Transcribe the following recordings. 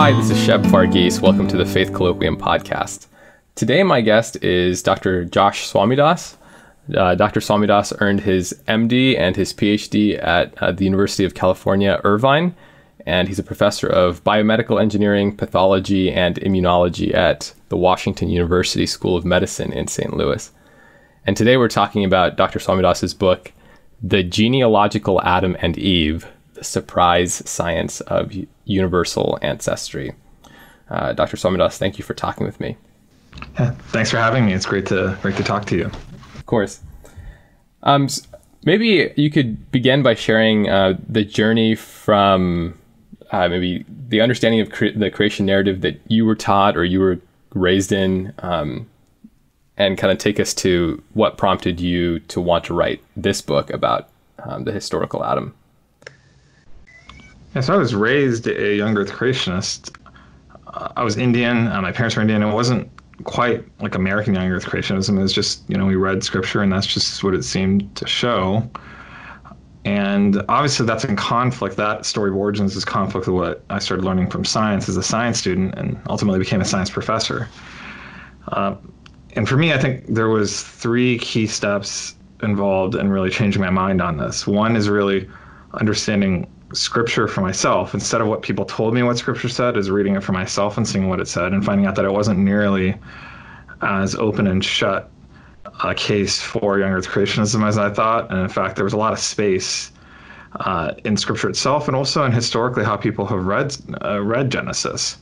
Hi, this is Sheb Varghese. Welcome to the Faith Colloquium podcast. Today, my guest is Dr. Josh Swamidass. Uh, Dr. Swamidass earned his MD and his PhD at uh, the University of California, Irvine, and he's a professor of biomedical engineering, pathology, and immunology at the Washington University School of Medicine in St. Louis. And today we're talking about Dr. Swamidass's book, The Genealogical Adam and Eve Surprise Science of Universal Ancestry. Uh, Dr. Swamidass, thank you for talking with me. Yeah, thanks for having me. It's great to great to talk to you. Of course. Um, maybe you could begin by sharing uh, the journey from uh, maybe the understanding of cre- the creation narrative that you were taught or you were raised in, um, and kind of take us to what prompted you to want to write this book about um, the historical Adam. Yeah, so I was raised a young Earth creationist. I was Indian. Uh, my parents were Indian. It wasn't quite like American young Earth creationism. It was just you know we read scripture and that's just what it seemed to show. And obviously that's in conflict. That story of origins is conflict with what I started learning from science as a science student and ultimately became a science professor. Uh, and for me, I think there was three key steps involved in really changing my mind on this. One is really understanding scripture for myself instead of what people told me what scripture said is reading it for myself and seeing what it said and finding out that it wasn't nearly as open and shut a case for young earth creationism as I thought. And in fact, there was a lot of space uh, in scripture itself and also in historically how people have read uh, read Genesis.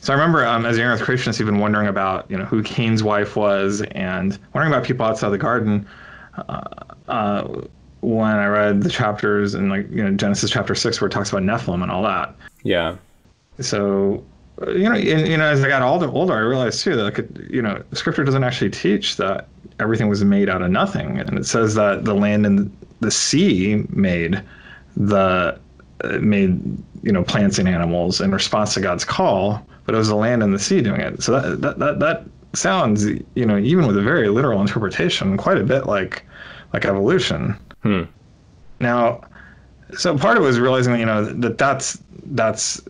So I remember um, as a young earth creationist even wondering about you know who Cain's wife was and wondering about people outside the garden. Uh, uh when I read the chapters in like you know Genesis chapter six where it talks about Nephilim and all that. Yeah. So you know, and, you know, as I got older, older, I realized too that like, you know, Scripture doesn't actually teach that everything was made out of nothing, and it says that the land and the sea made the uh, made you know plants and animals in response to God's call, but it was the land and the sea doing it. So that that that, that sounds you know even with a very literal interpretation quite a bit like like evolution. Hmm. Now, so part of it was realizing, you know, that that's that's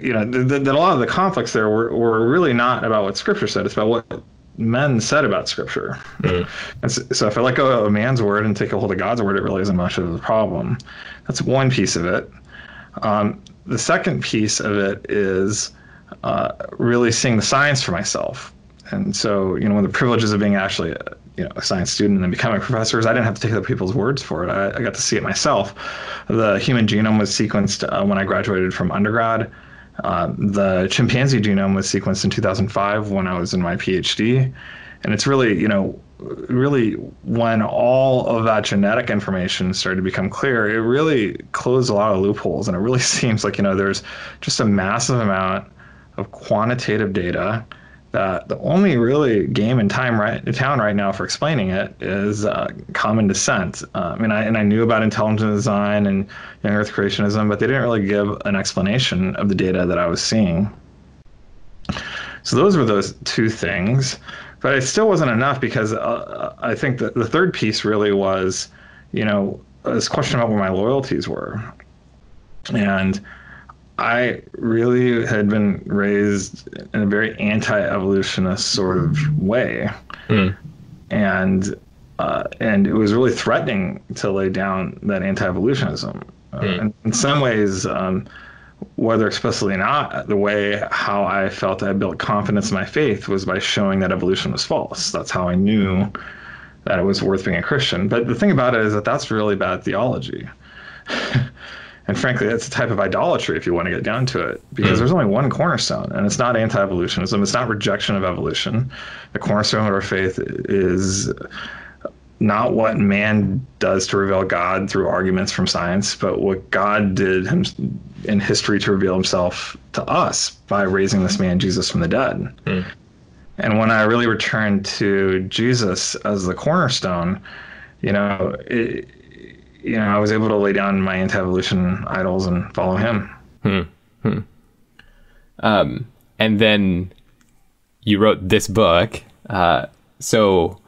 you know that, that a lot of the conflicts there were, were really not about what Scripture said; it's about what men said about Scripture. Mm. And so, so, if I let go of a man's word and take a hold of God's word, it really isn't much of a problem. That's one piece of it. Um, the second piece of it is uh, really seeing the science for myself. And so, you know, one of the privileges of being actually you know a science student and then becoming professors, I didn't have to take other people's words for it. I, I got to see it myself. The human genome was sequenced uh, when I graduated from undergrad. Uh, the chimpanzee genome was sequenced in 2005 when I was in my PhD, and it's really you know really when all of that genetic information started to become clear, it really closed a lot of loopholes, and it really seems like you know there's just a massive amount of quantitative data the only really game and time right in town right now for explaining it is uh, common descent. Um, and I and I knew about intelligent design and young Earth creationism, but they didn't really give an explanation of the data that I was seeing. So those were those two things, but it still wasn't enough because uh, I think that the third piece really was, you know, this question about where my loyalties were, and I really had been raised in a very anti-evolutionist sort of way, mm. and uh, and it was really threatening to lay down that anti-evolutionism. Uh, mm. and in some ways, um, whether explicitly or not, the way how I felt I built confidence in my faith was by showing that evolution was false. That's how I knew that it was worth being a Christian. But the thing about it is that that's really bad theology. And frankly, that's a type of idolatry if you want to get down to it, because mm. there's only one cornerstone, and it's not anti evolutionism, it's not rejection of evolution. The cornerstone of our faith is not what man does to reveal God through arguments from science, but what God did in history to reveal himself to us by raising this man, Jesus, from the dead. Mm. And when I really returned to Jesus as the cornerstone, you know, it, you know, I was able to lay down my anti-evolution idols and follow him. Hmm. Hmm. Um, and then you wrote this book. Uh, so,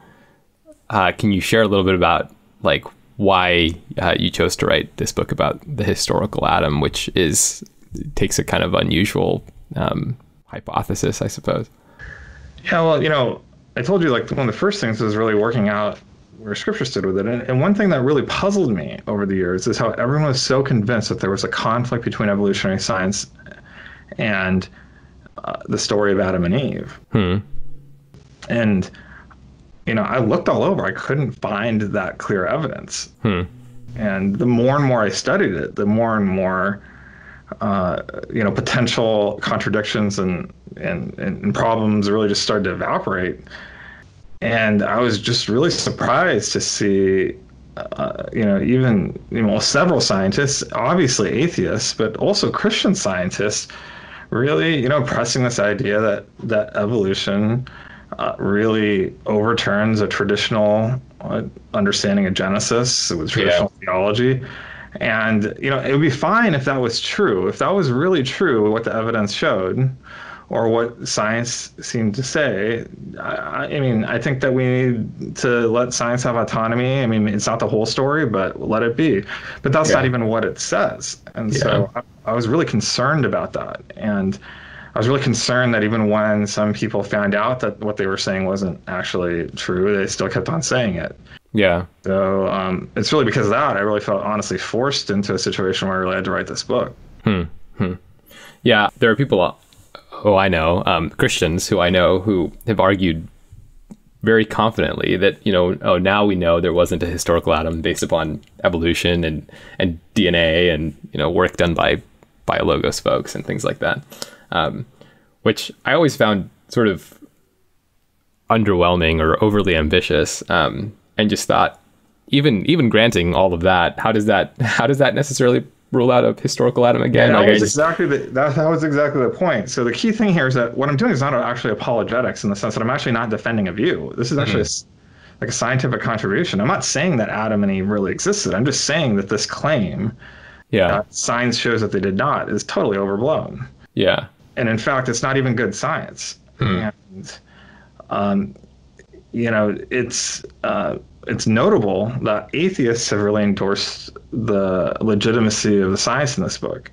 uh, can you share a little bit about like why uh, you chose to write this book about the historical Adam, which is takes a kind of unusual um, hypothesis, I suppose. Yeah, well, you know, I told you like one of the first things was really working out where scripture stood with it. And, and one thing that really puzzled me over the years is how everyone was so convinced that there was a conflict between evolutionary science and uh, the story of Adam and Eve. Hmm. And, you know, I looked all over, I couldn't find that clear evidence. Hmm. And the more and more I studied it, the more and more, uh, you know, potential contradictions and, and, and problems really just started to evaporate. And I was just really surprised to see, uh, you know, even you know several scientists, obviously atheists, but also Christian scientists, really you know pressing this idea that that evolution uh, really overturns a traditional uh, understanding of Genesis with traditional yeah. theology. And you know, it would be fine if that was true. If that was really true, what the evidence showed, or what science seemed to say. I, I, mean, I think that we need to let science have autonomy. I mean, it's not the whole story, but let it be. But that's yeah. not even what it says. And yeah. so I, I, was really concerned about that. And I was really concerned that even when some people found out that what they were saying wasn't actually true, they still kept on saying it. Yeah. So um, it's really because of that I really felt honestly forced into a situation where I really had to write this book. Hmm. hmm. Yeah, there are people who I know, um, Christians who I know, who have argued very confidently that you know, oh, now we know there wasn't a historical Adam based upon evolution and and DNA and you know work done by BioLogos folks and things like that, um, which I always found sort of underwhelming or overly ambitious, um, and just thought, even even granting all of that, how does that how does that necessarily rule out a historical Adam again. That was exactly the that, that was exactly the point. So the key thing here is that what I'm doing is not actually apologetics in the sense that I'm actually not defending a view. This is actually mm-hmm. a, like a scientific contribution. I'm not saying that Adam and Eve really existed. I'm just saying that this claim, yeah, science shows that they did not, is totally overblown. Yeah, and in fact, it's not even good science. Mm. And um, you know, it's uh, it's notable that atheists have really endorsed the legitimacy of the science in this book.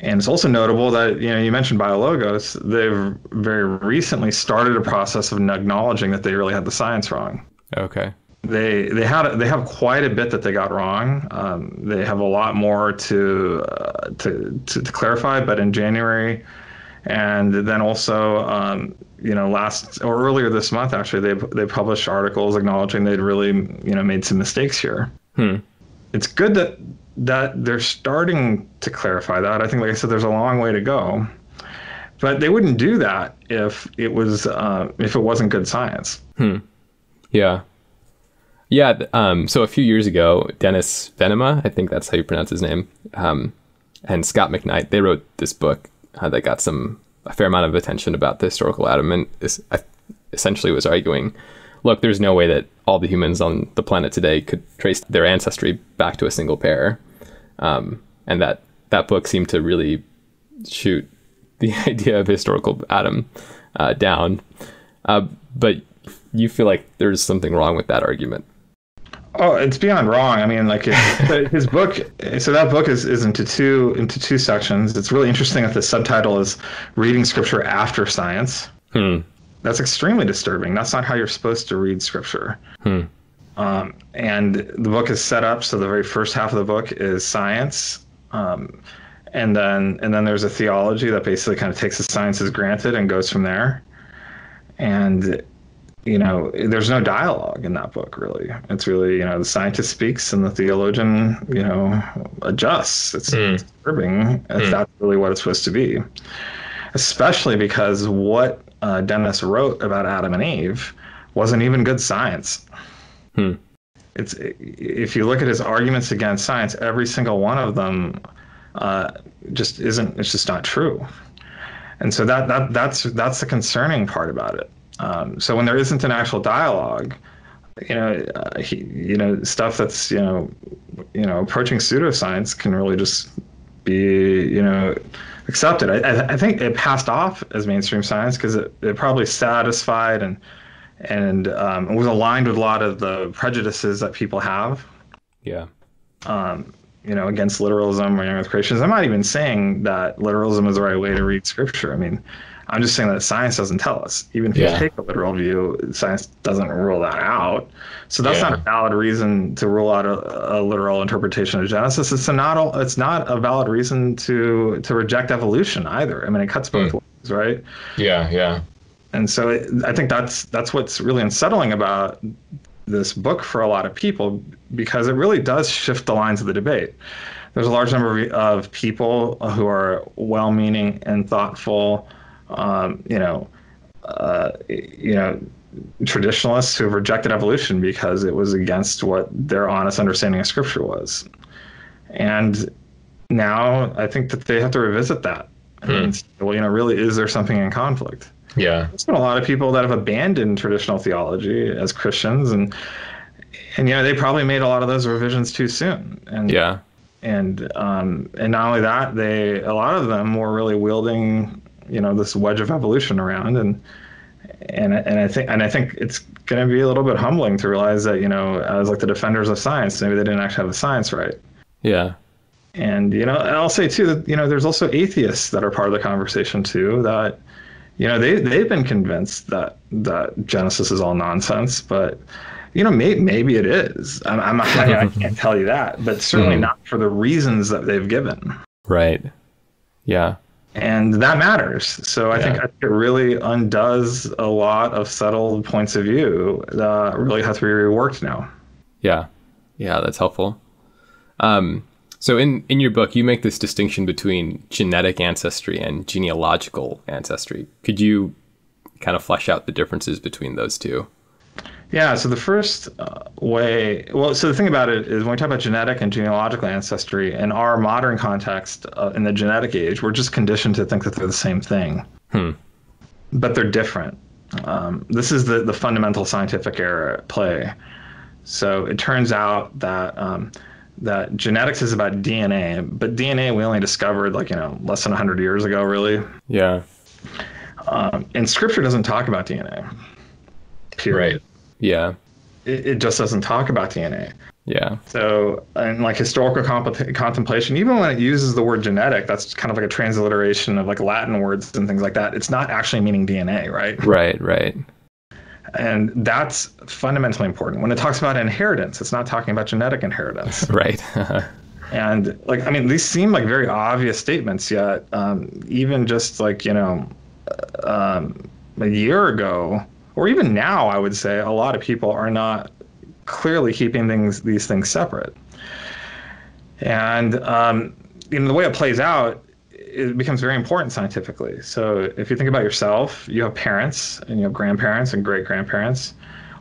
And it's also notable that you know you mentioned BioLogos. They've very recently started a process of acknowledging that they really had the science wrong. Okay. They they had they have quite a bit that they got wrong. Um, they have a lot more to, uh, to, to to clarify. But in January, and then also um, you know last or earlier this month actually they they published articles acknowledging they'd really you know made some mistakes here. Hmm. It's good that that they're starting to clarify that. I think, like I said, there's a long way to go, but they wouldn't do that if it was uh, if it wasn't good science. Hmm. Yeah. Yeah. Um, so a few years ago, Dennis Venema, I think that's how you pronounce his name, um, and Scot McKnight, they wrote this book that got some a fair amount of attention about the historical Adam, and is, essentially was arguing, look, there's no way that all the humans on the planet today could trace their ancestry back to a single pair, um, and that that book seemed to really shoot the idea of historical Adam uh, down. Uh, but you feel like there's something wrong with that argument. Oh, it's beyond wrong. I mean, like his book. So that book is, is into two into two sections. It's really interesting that the subtitle is "Reading Scripture After Science." Hmm. That's extremely disturbing. That's not how you're supposed to read Scripture. Hmm. Um, and the book is set up so the very first half of the book is science, um, and then and then there's a theology that basically kind of takes the science as granted and goes from there. And you know, there's no dialogue in that book really. It's really, you know, the scientist speaks and the theologian, you know, adjusts. It's mm. disturbing if mm. that's really what it's supposed to be. Especially because what uh, Dennis wrote about Adam and Eve wasn't even good science. Hmm. It's if you look at his arguments against science, every single one of them uh, just isn't. It's just not true. And so that that that's that's the concerning part about it. Um, so when there isn't an actual dialogue, you know, uh, he, you know, stuff that's you know, you know, approaching pseudoscience can really just be you know accepted. I, I think it passed off as mainstream science because it, it probably satisfied and and um, was aligned with a lot of the prejudices that people have. Yeah. Um, you know, against literalism or young creationism. I'm not even saying that literalism is the right way to read scripture. I mean, I'm just saying that science doesn't tell us. Even if Yeah. you take a literal view, science doesn't rule that out. So that's Yeah. not a valid reason to rule out a, a literal interpretation of Genesis. It's not. a- It's not a valid reason to to reject evolution either. I mean, it cuts both hmm. ways, right? Yeah, yeah. and so it, I think that's that's what's really unsettling about this book for a lot of people because it really does shift the lines of the debate. There's a large number of, of people who are well-meaning and thoughtful, um, you know, uh, you know, traditionalists who have rejected evolution because it was against what their honest understanding of Scripture was, and now I think that they have to revisit that. And, well, you know, really, is there something in conflict? Yeah. There's been a lot of people that have abandoned traditional theology as Christians, and and you know they probably made a lot of those revisions too soon. And Yeah. and um, and not only that, they a lot of them were really wielding you know this wedge of evolution around, and and and I think and I think it's going to be a little bit humbling to realize that you know as like the defenders of science, maybe they didn't actually have the science right. Yeah. And you know, and I'll say too that you know there's also atheists that are part of the conversation too that you know they they've been convinced that that Genesis is all nonsense, but you know may, maybe it is. I'm, I'm I, I can't tell you that, but certainly Mhm. not for the reasons that they've given, Right. Yeah. And that matters. So I think I think it really undoes a lot of settled points of view that really have to be reworked now. Yeah. Yeah, that's helpful. Um, so in, in your book, you make this distinction between genetic ancestry and genealogical ancestry. Could you kind of flesh out the differences between those two? Yeah, so the first uh, way, well, so the thing about it is when we talk about genetic and genealogical ancestry, in our modern context, uh, in the genetic age, we're just conditioned to think that they're the same thing. Hmm. But they're different. Um, this is the, the fundamental scientific error at play. So it turns out that um, that genetics is about DNA, but DNA we only discovered like you know less than 100 years ago, really. Yeah. Um, and Scripture doesn't talk about DNA. Period. Yeah. It, it just doesn't talk about DNA. Yeah. So, and like historical comp- contemplation, even when it uses the word genetic, that's kind of like a transliteration of like Latin words and things like that. It's not actually meaning DNA, right? Right. Right. And that's fundamentally important. When it talks about inheritance, it's not talking about genetic inheritance. Right. and like, I mean, these seem like very obvious statements, yet um, even just like, you know, um, a year ago, or even now, I would say a lot of people are not clearly keeping things these things separate. And um, you know the way it plays out, it becomes very important scientifically. So if you think about yourself, you have parents and you have grandparents and great grandparents.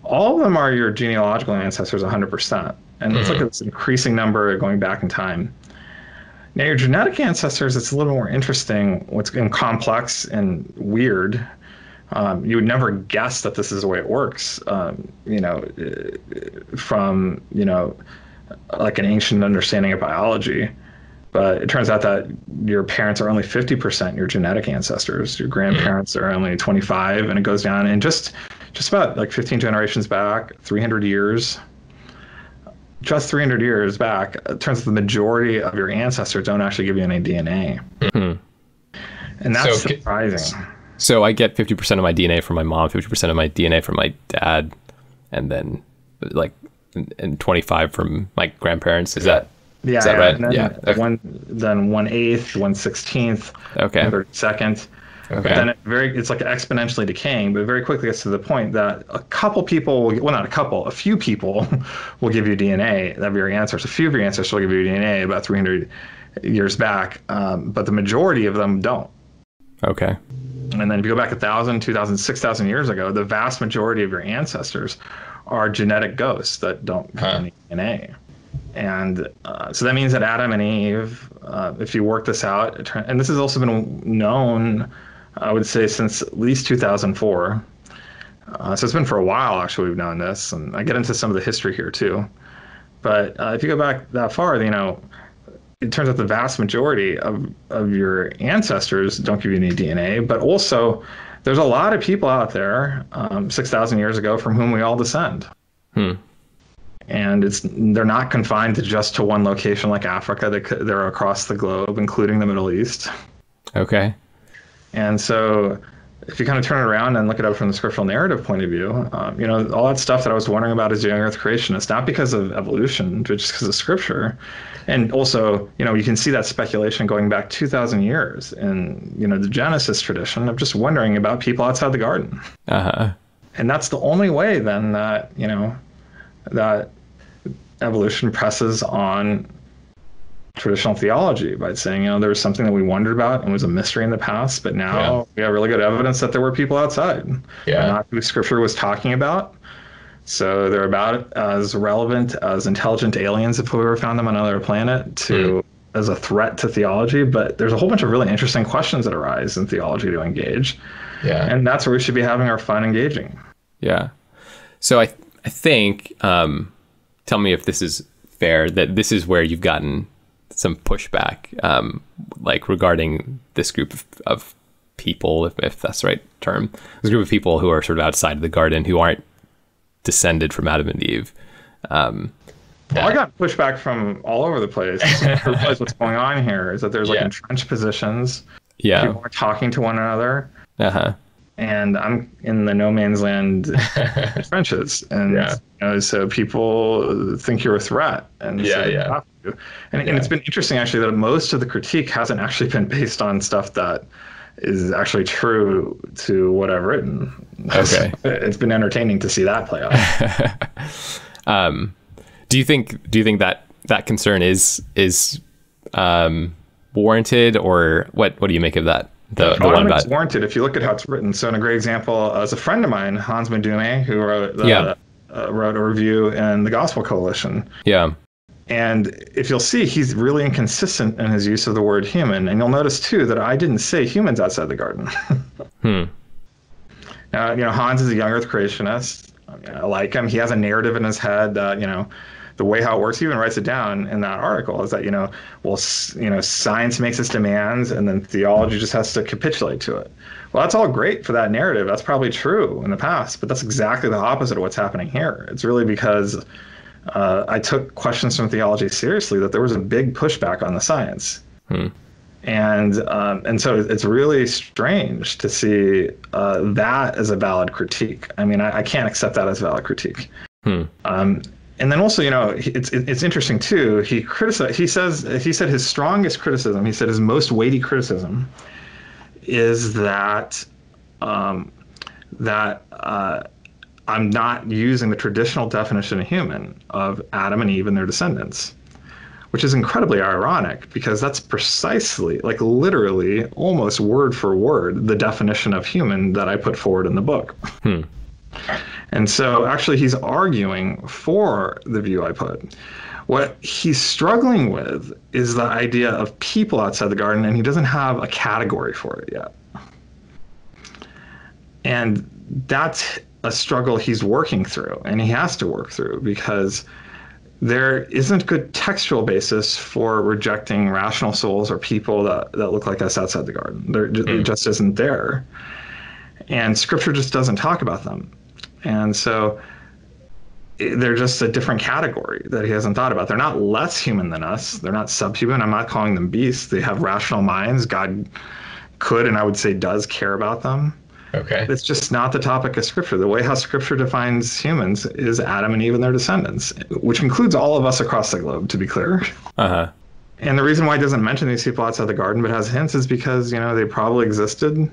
All of them are your genealogical ancestors 100%. And it's like this increasing number going back in time. Now, your genetic ancestors, it's a little more interesting, what's and complex and weird. Um, you would never guess that this is the way it works. Um, you know, uh, from you know, like an ancient understanding of biology. But it turns out that your parents are only 50% your genetic ancestors. Your grandparents are only 25, and it goes down. And just just about like 15 generations back, 300 years, just 300 years back, it turns out the majority of your ancestors don't actually give you any DNA. Mhm. And that's So surprising. So I get 50% of my DNA from my mom, 50% of my DNA from my dad, and then like and 25 from my grandparents. Is that Yeah, Is that yeah. right? And then Yeah. Okay. One, then one eighth, one sixteenth, okay? thirty second. Okay. Then it very, it's like exponentially decaying, but very quickly gets to the point that a couple people, will, well, not a couple, a few people will give you DNA of your ancestors. A few of your ancestors will give you DNA about 300 years back, um, but the majority of them don't. Okay. And then if you go back 1,000, 2,000, 6,000 years ago, the vast majority of your ancestors are genetic ghosts that don't have Huh. any DNA. And uh, so that means that Adam and Eve, uh, if you work this out, and this has also been known, I would say, since at least 2004. Uh, so it's been for a while, actually, we've known this. And I get into some of the history here, too. But uh, if you go back that far, you know, it turns out the vast majority of, of your ancestors don't give you any DNA, but also there's a lot of people out there um, 6,000 years ago from whom we all descend. Hmm. and it's they're not confined to just to one location like Africa. They, they're across the globe, including the Middle East. Okay. And so, if you kind of turn it around and look at it from the scriptural narrative point of view, um, you know, all that stuff that I was wondering about as a young Earth creationist, not because of evolution, but just because of Scripture, and also, you know, you can see that speculation going back 2,000 years in you know the Genesis tradition of just wondering about people outside the garden. Uh huh. And that's the only way then that you know that evolution presses on traditional theology by saying, you know, there was something that we wondered about and was a mystery in the past, but now yeah. we have really good evidence that there were people outside. Yeah. Not who scripture was talking about. So they're about as relevant as intelligent aliens if we ever found them on another planet to mm. as a threat to theology. But there's a whole bunch of really interesting questions that arise in theology to engage. Yeah. And that's where we should be having our fun engaging. Yeah. So I I think um, tell me if this is fair that this is where you've gotten some pushback, um, like regarding this group of, of people, if, if, that's the right term, this group of people who are sort of outside of the garden who aren't descended from Adam and Eve. Um, well, I got pushback from all over the place. what's going on here is that there's like yeah. entrenched positions. Yeah, people are talking to one another. Uh huh and I'm in the no man's land trenches, and yeah. you know, so people think you're a threat, and yeah, so yeah. And, yeah. and it's been interesting actually that most of the critique hasn't actually been based on stuff that is actually true to what I've written. Okay, it's been entertaining to see that play out. um, do you think? Do you think that that concern is is um, warranted, or what? What do you make of that? The, the one about warranted if you look at how it's written. So, in a great example, as a friend of mine, Hans Madueme, who wrote the, yeah. uh, wrote a review in the Gospel Coalition. Yeah. And if you'll see, he's really inconsistent in his use of the word human. And you'll notice too that I didn't say humans outside the garden. hmm. Now, you know, Hans is a young Earth creationist. I, mean, I like him. He has a narrative in his head that you know the way how it works, he even writes it down in that article, is that, you know, well, you know, science makes its demands and then theology just has to capitulate to it. Well, that's all great for that narrative. That's probably true in the past, but that's exactly the opposite of what's happening here. It's really because uh, I took questions from theology seriously that there was a big pushback on the science. Hmm. And um, and so it's really strange to see uh, that as a valid critique. I mean, I, I, can't accept that as valid critique. Hmm. Um, and then also, you know, it's it's interesting too. He criticized. He says he said his strongest criticism. He said his most weighty criticism is that um, that uh, I'm not using the traditional definition of human of Adam and Eve and their descendants, which is incredibly ironic because that's precisely, like literally, almost word for word, the definition of human that I put forward in the book. Hmm. And so actually he's arguing for the view I put. What he's struggling with is the idea of people outside the garden, and he doesn't have a category for it yet. And that's a struggle he's working through, and he has to work through because there isn't good textual basis for rejecting rational souls or people that, that look like us outside the garden. There, mm. It just isn't there. And scripture just doesn't talk about them. And so they're just a different category that he hasn't thought about. They're not less human than us. They're not subhuman. I'm not calling them beasts. They have rational minds. God could and I would say does care about them. Okay. It's just not the topic of scripture. The way how scripture defines humans is Adam and Eve and their descendants, which includes all of us across the globe, to be clear. Uh-huh. And the reason why it doesn't mention these people outside the garden but has hints is because, you know, they probably existed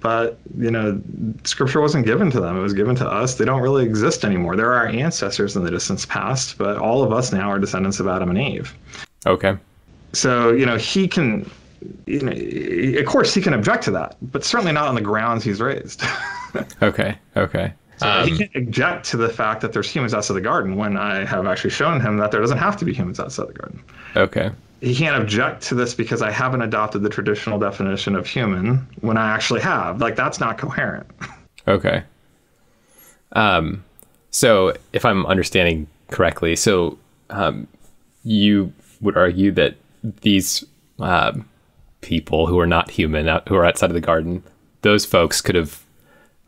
but you know scripture wasn't given to them. It was given to us. They don't really exist anymore. They're our ancestors in the distant past but all of us now are descendants of adam and eve. Okay. So you know he can you know of course he can object to that but certainly not on the grounds he's raised. Okay. Okay. So um, he can't object to the fact that there's humans outside the garden when i have actually shown him that there doesn't have to be humans outside the garden. Okay he can't object to this because I haven't adopted the traditional definition of human when I actually have. Like that's not coherent. Okay. Um, so if I'm understanding correctly, so um, you would argue that these uh, people who are not human, who are outside of the garden, those folks could have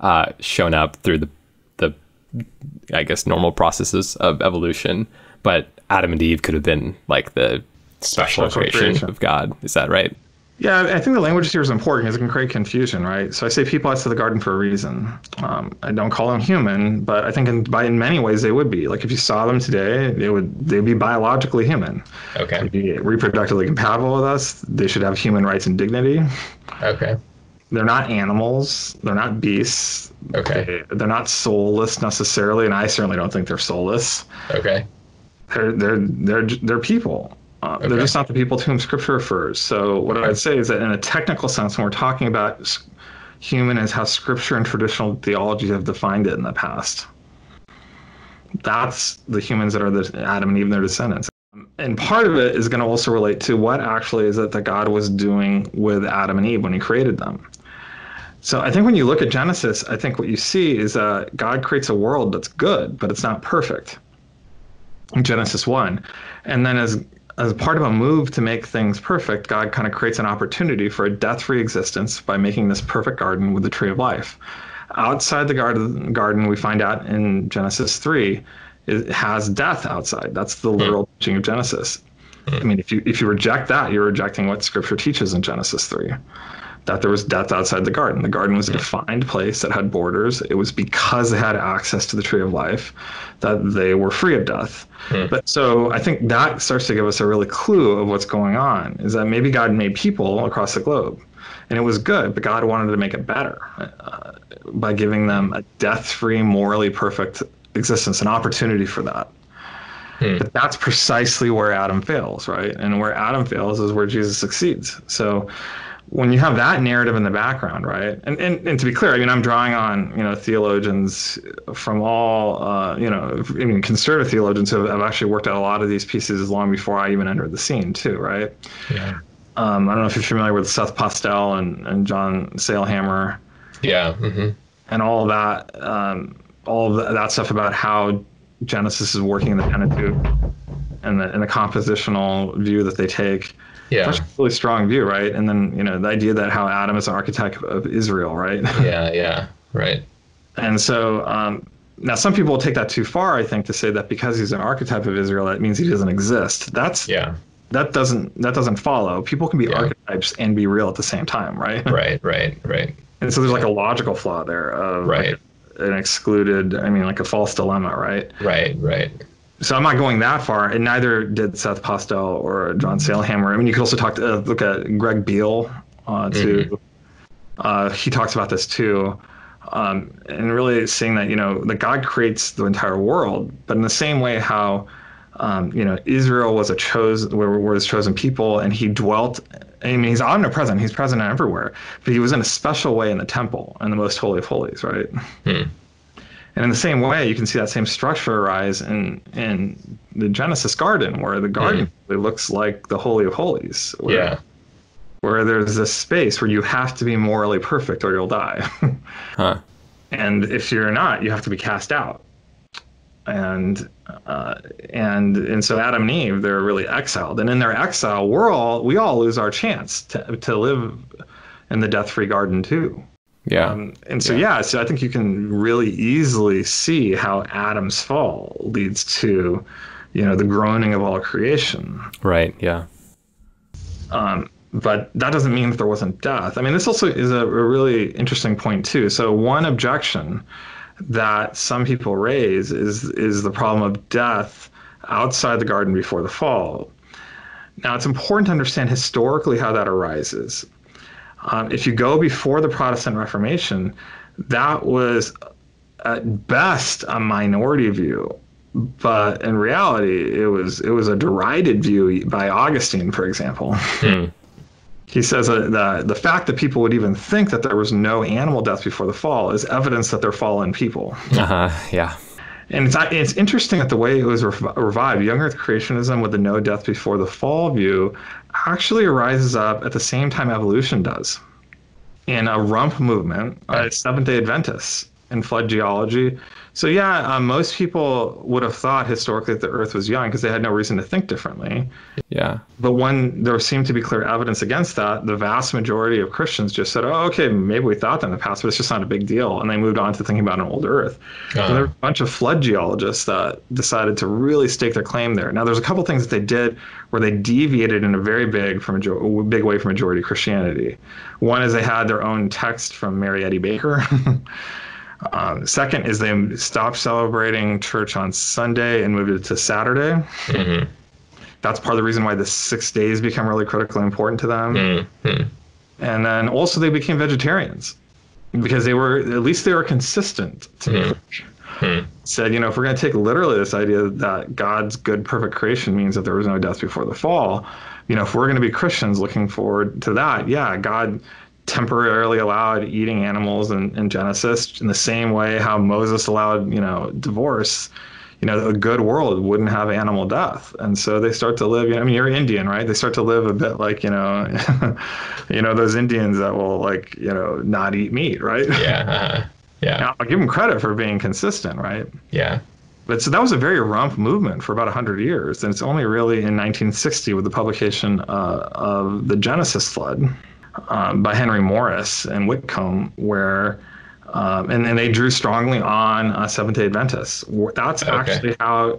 uh, shown up through the the I guess, normal processes of evolution. But Adam and Eve could have been like the special, Special creation, creation. of God. Is that right? Yeah, I think the language here is important because it can create confusion, right? So I say people outside the garden for a reason. Um, I don't call them human, but I think in, by in many ways they would be. Like if you saw them today, they would they'd be biologically human. Okay. They'd be reproductively compatible with us. They should have human rights and dignity. Okay. They're not animals. They're not beasts. Okay. They, they're not soulless necessarily, and I certainly don't think they're soulless. Okay. They're they're they're they're people. Uh, They're just not the people to whom Scripture refers. So what I'd say is that in a technical sense, when we're talking about human as how Scripture and traditional theology have defined it in the past, that's the humans that are the Adam and Eve and their descendants. And part of it is going to also relate to what actually is it that God was doing with Adam and Eve when He created them. So I think when you look at Genesis, I think what you see is that God creates a world that's good, but it's not perfect. In Genesis 1. And then as as part of a move to make things perfect, God kind of creates an opportunity for a death-free existence by making this perfect garden with the tree of life. Outside the garden, garden we find out in Genesis 3, it has death outside. That's the hmm. literal teaching of Genesis. I mean, if you if you reject that, you're rejecting what Scripture teaches in Genesis 3 that there was death outside the garden. The garden was a defined place that had borders. It was because they had access to the tree of life that they were free of death. But so I think that starts to give us a really clue of what's going on is that maybe God made people across the globe and it was good, but God wanted to make it better uh, by giving them a death free, morally perfect existence, an opportunity for that. But that's precisely where Adam fails, right? And where Adam fails is where Jesus succeeds. So when you have that narrative in the background, right? And, and, and to be clear, I mean, I'm drawing on, you know, theologians from all, uh, you know, I mean, conservative theologians who have, actually worked out a lot of these pieces long before I even entered the scene, too, right? Yeah. Um, I don't know if you're familiar with Seth Postell and, and John Sailhamer Yeah. hmm and all of that, um, all of that stuff about how Genesis is working in the Pentateuch and the, and the compositional view that they take. Yeah. That's a really strong view, right? And then, you know, the idea that how Adam is an architect of Israel, right? Yeah. Yeah. Right. And so um, now some people will take that too far, I think, to say that because he's an archetype of Israel, that means he doesn't exist. That's Yeah. that doesn't that doesn't follow. People can be Yeah. archetypes and be real at the same time, right? Right. Right. Right. And so there's like a logical flaw there of like, Right. an excluded, I mean, like a false dilemma, right? Right. Right. So I'm not going that far, and neither did Seth Postell or John Sailhamer. I mean, you could also talk to uh, look at Greg Beale uh, too. Uh, he talks about this too, um, and really seeing that you know that God creates the entire world, but in the same way how um, you know Israel was a chosen were, were his chosen people, and he dwelt. I mean, he's omnipresent. He's present everywhere, but he was in a special way in the temple and the most holy of holies, right? And in the same way, you can see that same structure arise in in the Genesis garden, where the garden it looks like the Holy of Holies. Where, Yeah. Where there's this space where you have to be morally perfect or you'll die. Huh. and if you're not, you have to be cast out. And uh, and and so Adam and Eve, they're really exiled, and in their exile, we're all we all lose our chance to to live in the death-free garden too. Yeah. Um, and so, yeah. so I think you can really easily see how Adam's fall leads to, you know, the groaning of all creation. right. Yeah. Um, but that doesn't mean that there wasn't death. I mean, this also is a, a really interesting point too. So one objection that some people raise is is the problem of death outside the garden before the fall. Now, it's important to understand historically how that arises. Um, if you go before the Protestant Reformation, that was at best a minority view, but in reality, it was it was a derided view by Augustine, for example. He says that the, the fact that people would even think that there was no animal death before the fall is evidence that they're fallen people. Uh huh. Yeah. And it's, it's interesting that the way it was rev- revived, young earth creationism with the no death before the fall view, actually arises up at the same time evolution does. In a rump movement, uh, Seventh day Adventists in flood geology, So yeah, um, most people would have thought historically that the Earth was young because they had no reason to think differently. Yeah. But when there seemed to be clear evidence against that, the vast majority of Christians just said, "Oh, okay, maybe we thought that in the past, but it's just not a big deal," and they moved on to thinking about an old Earth. Uh-huh. And there were a bunch of flood geologists that decided to really stake their claim there. Now, there's a couple things that they did where they deviated in a very big from a big way from majority Christianity. One is they had their own text from Mary Eddy Baker. Um, second is they stopped celebrating church on Sunday and moved it to Saturday. Mm-hmm. That's part of the reason why the six days become really critically important to them. Mm-hmm. And then also they became vegetarians because they were at least they were consistent to Mm-hmm. said you know if we're going to take literally this idea that god's good perfect creation means that there was no death before the fall you know if we're going to be christians looking forward to that yeah god temporarily allowed eating animals in, in Genesis in the same way how Moses allowed, you know, divorce. You know, a good world wouldn't have animal death, and so they start to live. You know, I mean, you're Indian, right? They start to live a bit like you know, you know those Indians that will like you know not eat meat, right? Yeah. Uh-huh. Yeah. Now, I'll give them credit for being consistent, right? Yeah. But so that was a very rump movement for about 100 years. And it's only really in 1960 with the publication uh, of the Genesis flood um, by Henry Morris and Whitcomb, where um, and then they drew strongly on uh, Seventh Day Adventists. That's Okay. actually how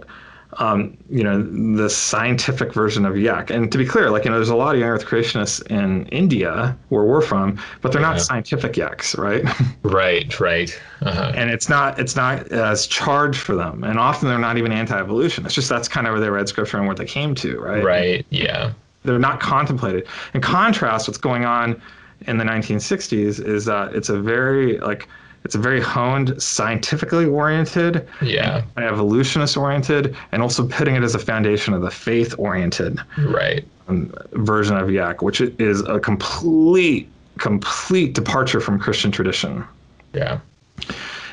um, you know the scientific version of YEC. And to be clear, like you know, there's a lot of young Earth creationists in India where we're from, but they're Yeah. not scientific YECs, right? Right. Right. Uh-huh. and it's not it's not as charged for them. And often they're not even anti-evolution. It's just that's kind of where they read scripture and what they came to, right? Right. Yeah. They're not contemplated. In contrast, what's going on in the 1960s is that it's a very like it's a very honed, scientifically oriented, Yeah. evolutionist oriented, and also putting it as a foundation of the faith oriented Right. um, version of YEC, which is a complete complete departure from Christian tradition. Yeah.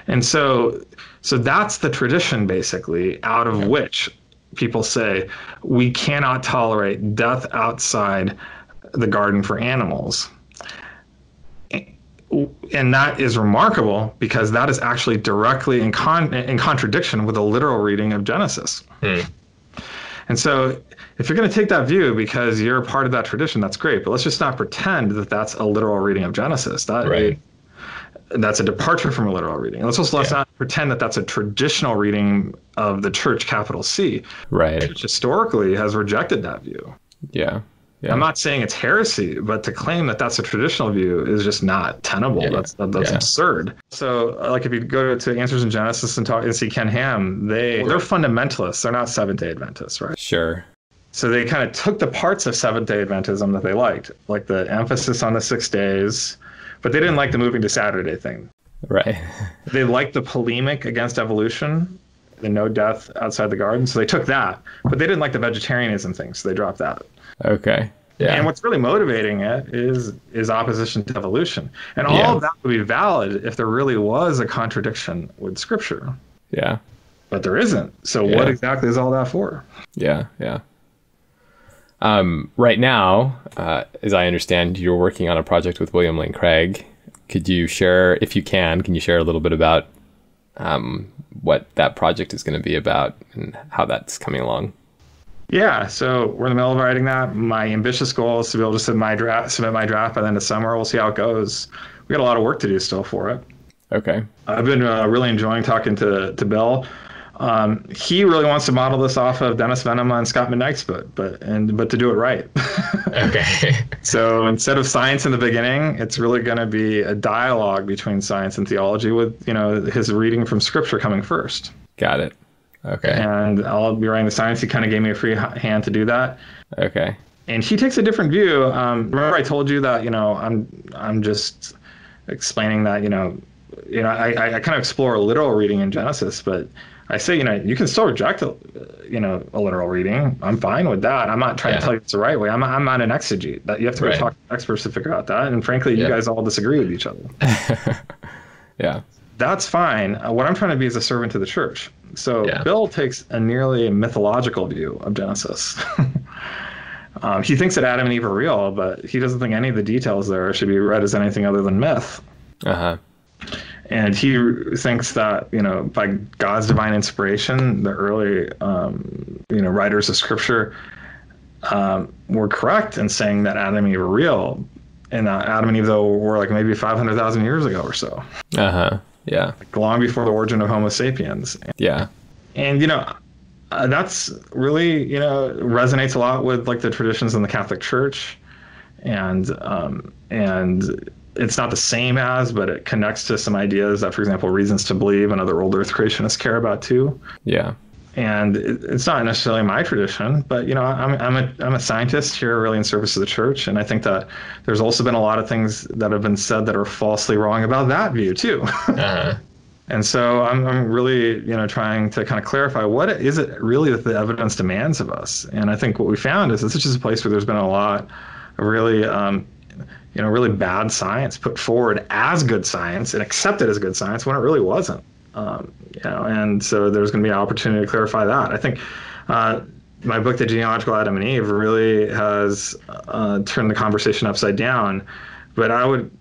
And so, so that's the tradition basically out of which people say we cannot tolerate death outside the garden for animals. And that is remarkable because that is actually directly in, con- in contradiction with a literal reading of Genesis. Hmm. And so, if you're going to take that view because you're a part of that tradition, that's great. But let's just not pretend that that's a literal reading of Genesis. That Right. That's a departure from a literal reading. Let's also let's not pretend that that's a traditional reading of the church, capital C, Right. which historically has rejected that view. Yeah. Yeah. I'm not saying it's heresy, but to claim that that's a traditional view is just not tenable. Yeah. That's that, that's Yeah. absurd. So, uh, like if you go to Answers in Genesis and talk and see Ken Ham, they they're fundamentalists. They're not Seventh Day Adventists, right? Sure. So they kind of took the parts of Seventh Day Adventism that they liked, like the emphasis on the six days, but they didn't like the moving to Saturday thing. Right. They liked the polemic against evolution, the no death outside the garden. So they took that, but they didn't like the vegetarianism thing, so they dropped that. Okay. Yeah. And what's really motivating it is is opposition to evolution, and all Yeah. of that would be valid if there really was a contradiction with Scripture, yeah. but there isn't. So Yeah. what exactly is all that for? Yeah. Yeah. Um, right now, uh, as I understand, you're working on a project with William Lane Craig. Could you share, if you can, can you share a little bit about um, what that project is going to be about and how that's coming along? Yeah, so we're in the middle of writing that. My ambitious goal is to be able to submit my draft, submit my draft by the end of summer. We'll see how it goes. We got a lot of work to do still for it. Okay. I've been uh, really enjoying talking to to Bill. Um, he really wants to model this off of Dennis Venema and Scot McKnight's book, but and but to do it right. Okay. so instead of science in the beginning, it's really going to be a dialogue between science and theology, with you know his reading from Scripture coming first. Got it. Okay. And I'll be writing the science. He kind of gave me a free hand to do that. Okay. and he takes a different view. Um, remember, I told you that you know I'm I'm just explaining that you know you know I, I, I kind of explore a literal reading in Genesis, but I say you know you can still reject a, you know a literal reading. I'm fine with that. I'm not trying Yeah. to tell you it's the right way. I'm I'm not an exegete. That you have to go Right. talk to experts to figure out that. And frankly, you guys all disagree with each other. Yeah. That's fine. Uh, what I'm trying to be is a servant to the church. So Yeah. Bill takes a nearly mythological view of Genesis. um, he thinks that Adam and Eve are real, but he doesn't think any of the details there should be read as anything other than myth. Uh huh. And he thinks that you know by God's divine inspiration, the early um, you know writers of Scripture um, were correct in saying that Adam and Eve were real, and uh, Adam and Eve though were like maybe five hundred thousand years ago or so. Uh huh. Yeah. Like long before the origin of Homo sapiens. Yeah. And you know, uh, that's really you know resonates a lot with like the traditions in the Catholic Church, and um, and it's not the same as, but it connects to some ideas that, for example, reasons to believe and other old Earth creationists care about too. Yeah. And it, it's not necessarily my tradition, but you know, I'm I'm a I'm a scientist here, really in service of the church, and I think that there's also been a lot of things that have been said that are falsely wrong about that view too. Uh-huh. And so I'm, I'm really, you know, trying to kind of clarify what is it really that the evidence demands of us. And I think what we found is that this is just a place where there's been a lot of really, um, you know, really bad science put forward as good science and accepted as good science when it really wasn't. Um, you know, and so there's going to be an opportunity to clarify that. I think uh, my book, The Genealogical Adam and Eve, really has uh, turned the conversation upside down. But I would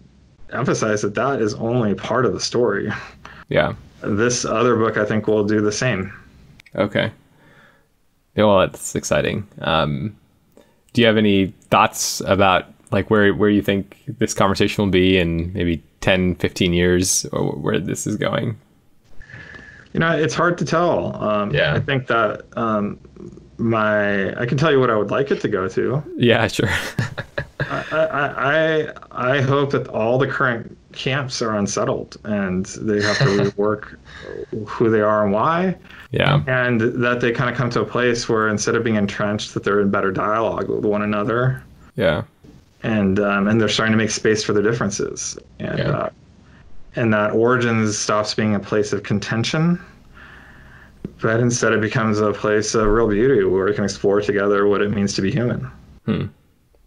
emphasize that that is only part of the story. Yeah. This other book, I think, will do the same. Okay. Yeah, well, that's exciting. Um, do you have any thoughts about like where where you think this conversation will be in maybe 10, 15 years, or where this is going? You know, it's hard to tell. Um, Yeah. I think that um, my I can tell you what I would like it to go to. Yeah, sure. I, I I I hope that all the current camps are unsettled and they have to rework who they are and why, yeah. and that they kind of come to a place where instead of being entrenched, that they're in better dialogue with one another, Yeah. And um, and they're starting to make space for their differences, and Yeah. uh, and that origins stops being a place of contention, but instead it becomes a place of real beauty where we can explore together what it means to be human. Hmm.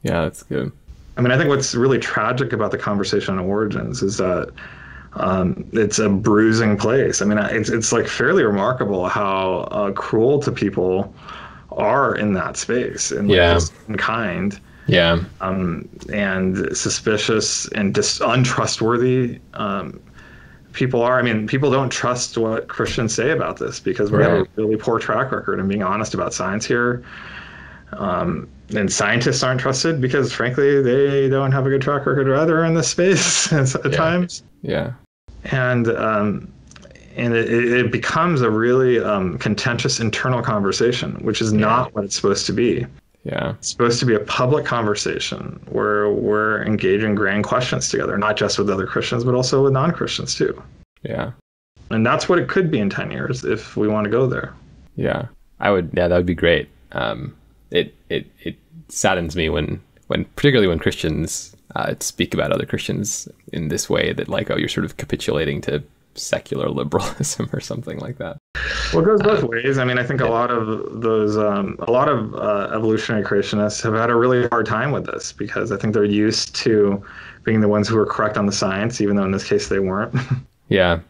Yeah, that's good. I mean, I think what's really tragic about the conversation on origins is that um, it's a bruising place. I mean, it's it's like fairly remarkable how uh, cruel to people are in that space and like, Yeah. kind Yeah. um, and suspicious and dis- untrustworthy um, people are. I mean, people don't trust what Christians say about this because we have a really poor track record in being honest about science here. Um, and scientists aren't trusted because, frankly, they don't have a good track record either in this space at Yeah. times Yeah. and um, and it, it becomes a really um, contentious internal conversation, which is not what it's supposed to be. Yeah. It's supposed to be a public conversation where we're engaging grand questions together, not just with other Christians, but also with non-Christians too. Yeah. And that's what it could be in ten years if we want to go there. Yeah. I would. Yeah, that would be great. Um, it it it saddens me when when particularly when Christians uh, speak about other Christians in this way that like oh you're sort of capitulating to secular liberalism or something like that. Well, it goes both ways. I mean, I think a lot of those, um, a lot of uh, evolutionary creationists have had a really hard time with this because I think they're used to being the ones who are correct on the science, even though in this case they weren't. Yeah.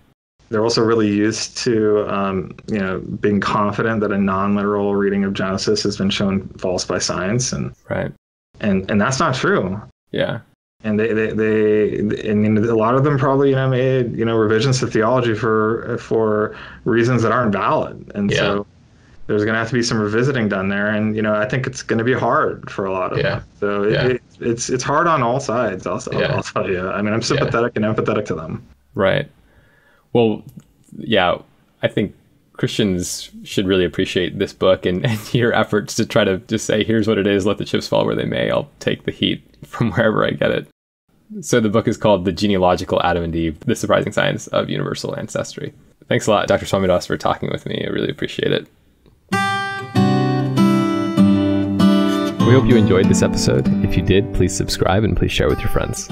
they're also really used to um, you know being confident that a non-literal reading of Genesis has been shown false by science, and Right. and and that's not true. Yeah. And they they, they and you know, a lot of them probably you know made you know revisions to theology for for reasons that aren't valid, and Yeah. so there's going to have to be some revisiting done there, and you know I think it's going to be hard for a lot of Yeah. them. So it, Yeah. it, it's it's hard on all sides. I'll, I'll- Yeah. I'll tell you. I mean I'm sympathetic and empathetic to them. Right. Well, yeah, I think Christians should really appreciate this book and, and your efforts to try to just say, here's what it is, let the chips fall where they may. I'll take the heat from wherever I get it. So the book is called The Genealogical Adam and Eve, The Surprising Science of Universal Ancestry. Thanks a lot, Dr. Swamidass, for talking with me. I really appreciate it. We hope you enjoyed this episode. If you did, please subscribe and please share with your friends.